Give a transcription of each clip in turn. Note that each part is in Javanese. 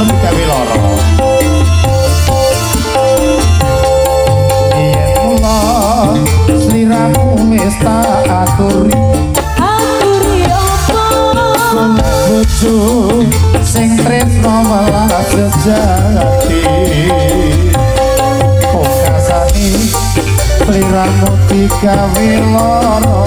kalem gawe lara aturi? Aturi apa? Bojo sing tresno malah sejati. Kok kasani liramu digawe lara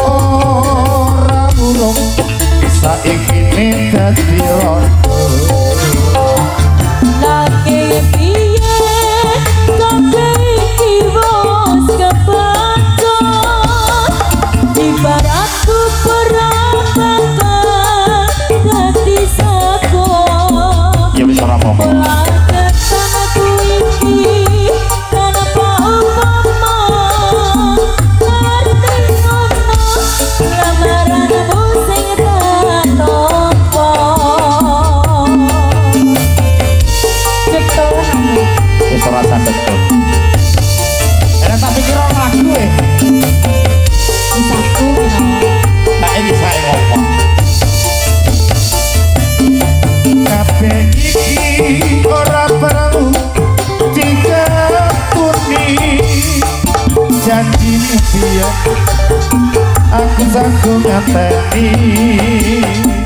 oh ora mulung saiki It does feel awful dia aku bangkung apa ini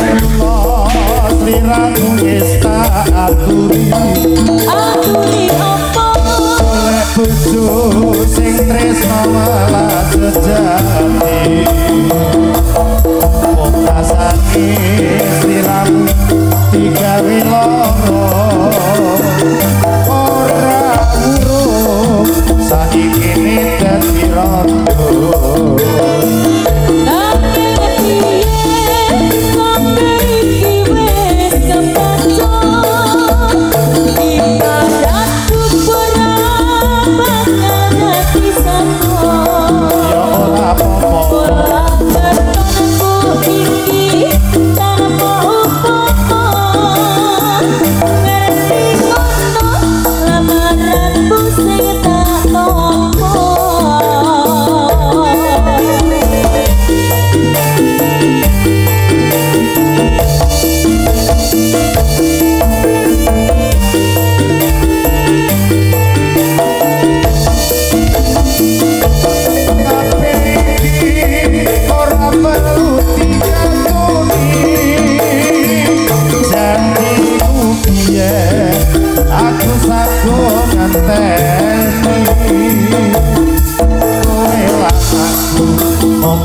Namoramu está a dormir A apa? Oleh pucu sing tresno malah sejati. Pokasani silam digawe wiloro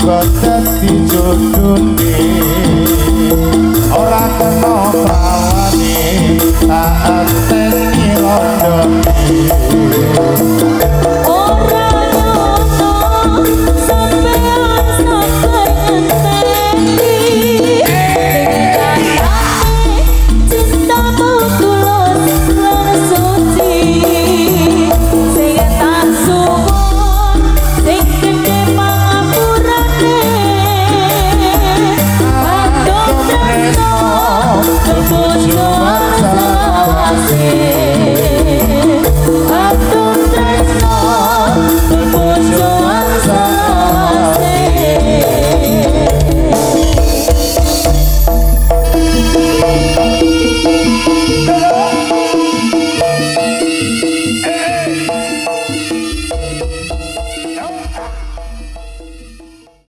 kekati jodone ora kena prawane tak